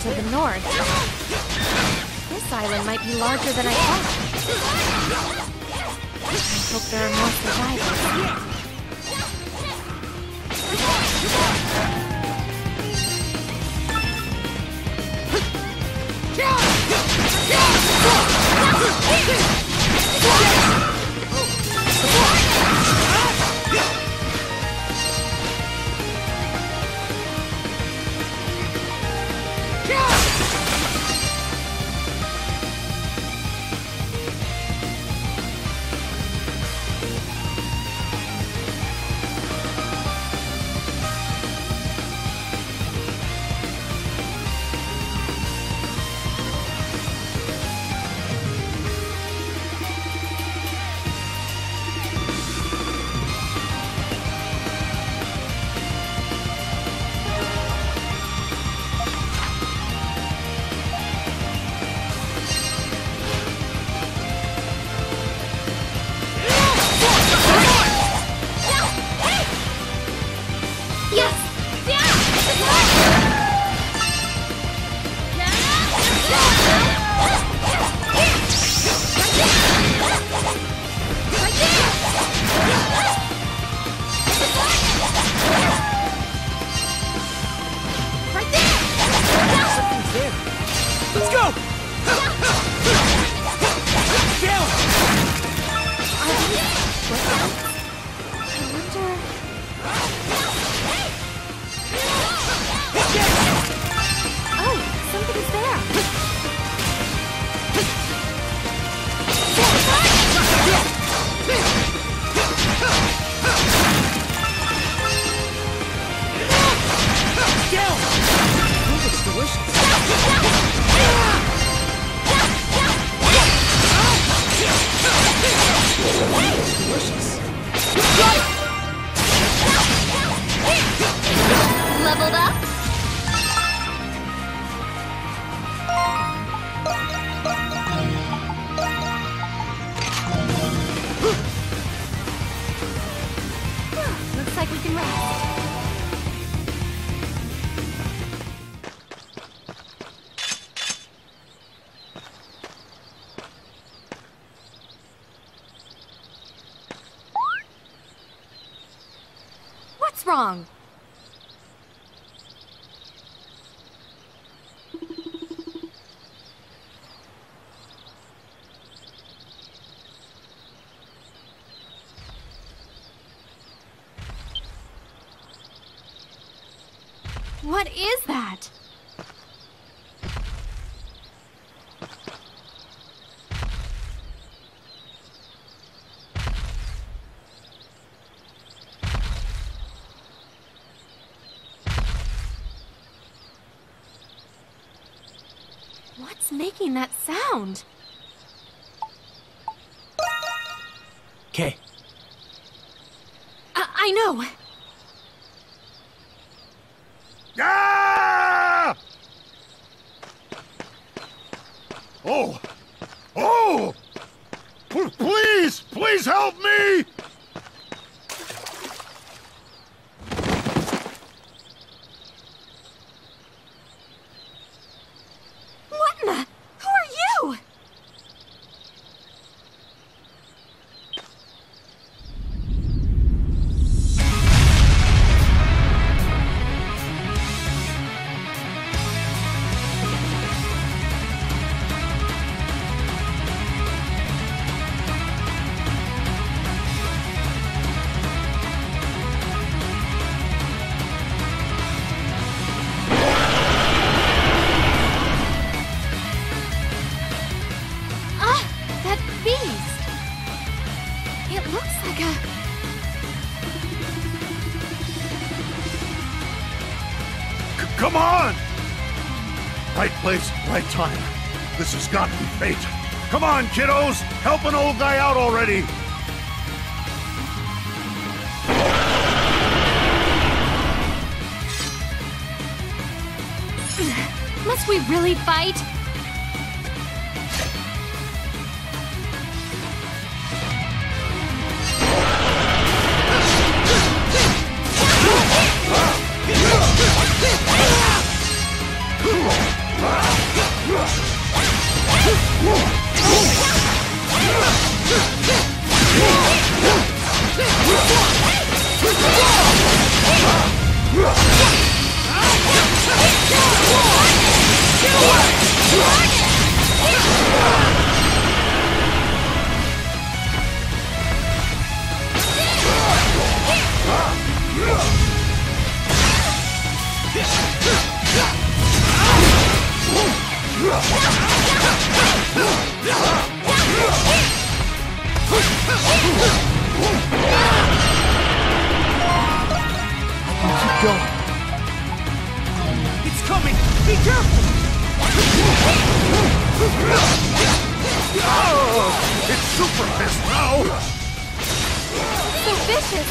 to the north. This island might be larger than I thought. I hope there are more survivors. What is that? What's making that sound? Okay. I, I know. Ah! Oh! Oh! P please! Please help me! Come on! Right place, right time. This has got to be fate. Come on, kiddos! Help an old guy out already! Must we really fight? It's coming! Be careful! Oh, it's Super Fist now! So vicious!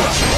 Something's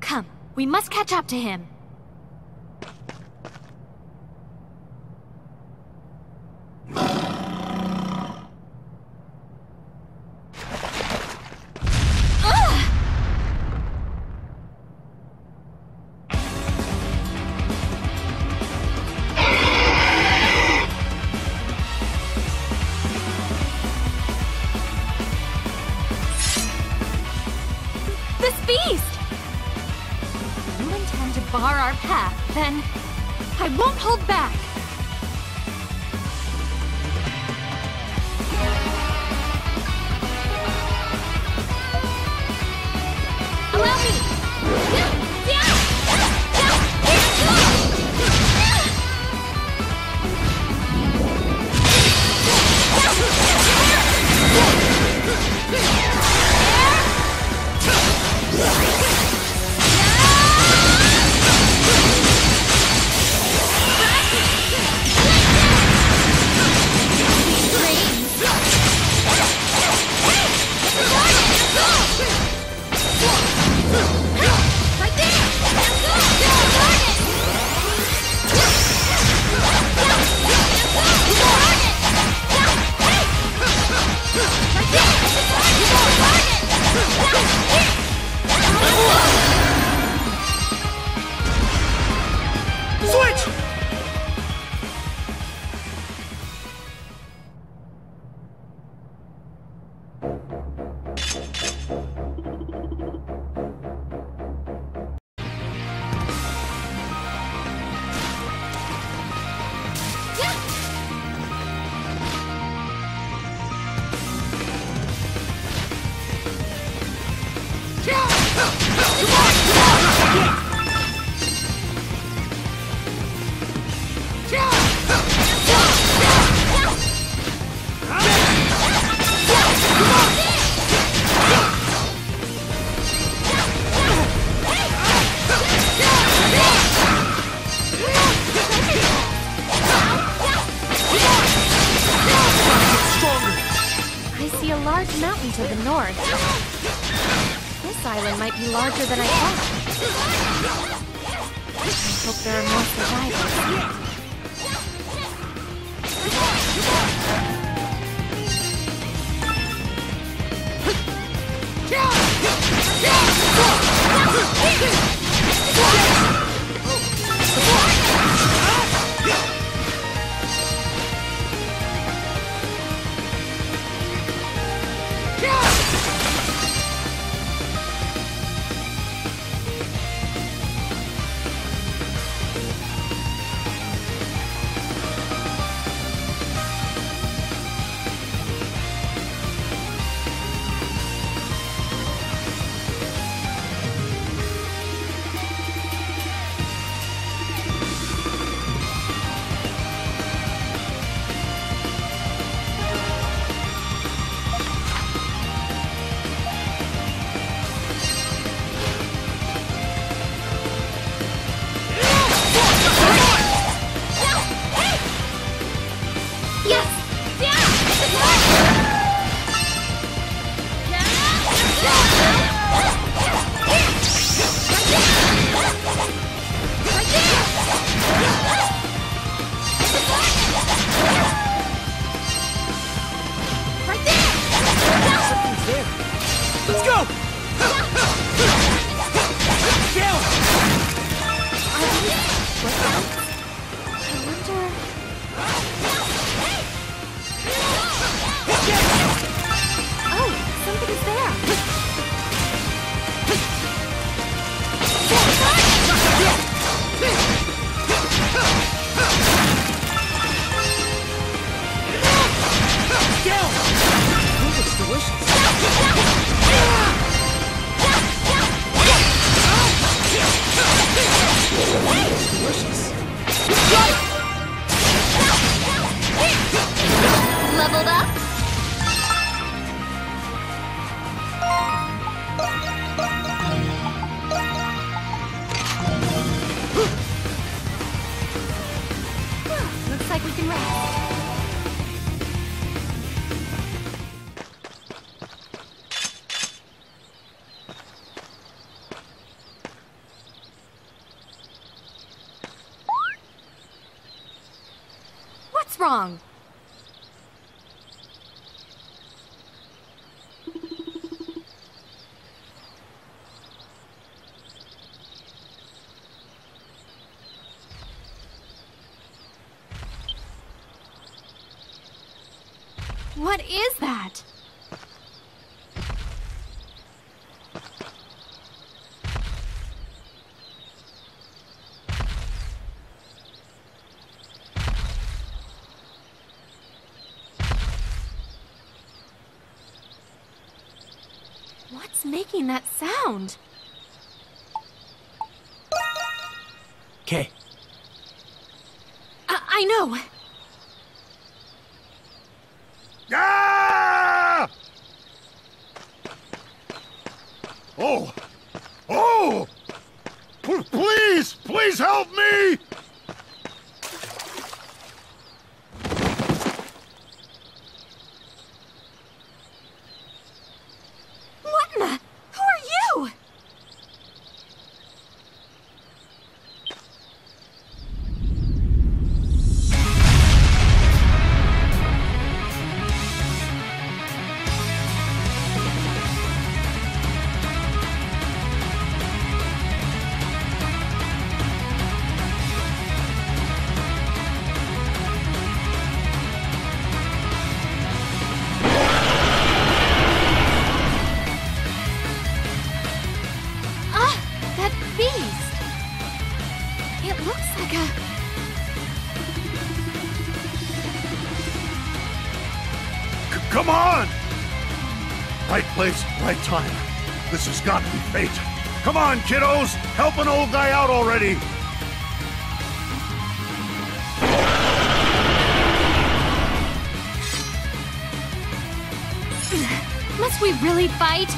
Come, we must catch up to him. I won't hold back. This island might be larger than I thought. I hope there are more survivors. Something's What's wrong? What is that? What's making that sound? Okay. I, I know. Ah! Oh! Oh! P- please! Please help me! Like a. C- come on! Right place, right time. This has got to be fate. Come on, kiddos! Help an old guy out already! Must we really fight?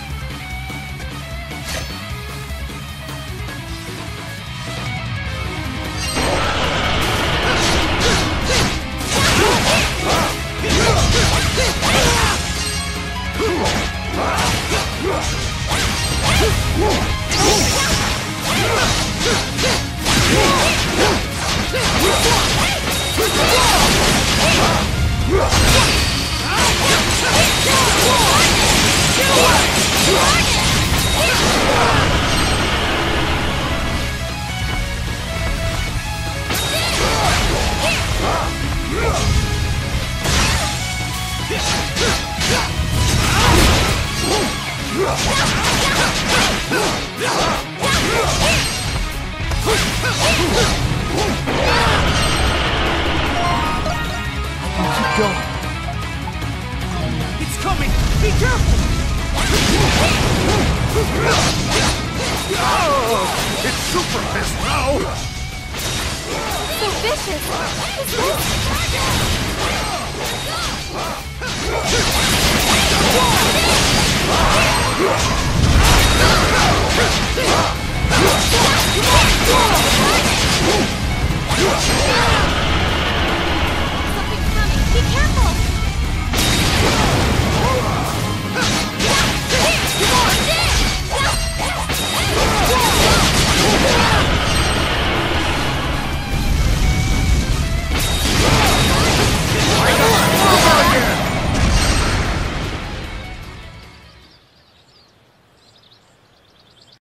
keep going. It's coming! Be careful! It's Super Fist now! So vicious!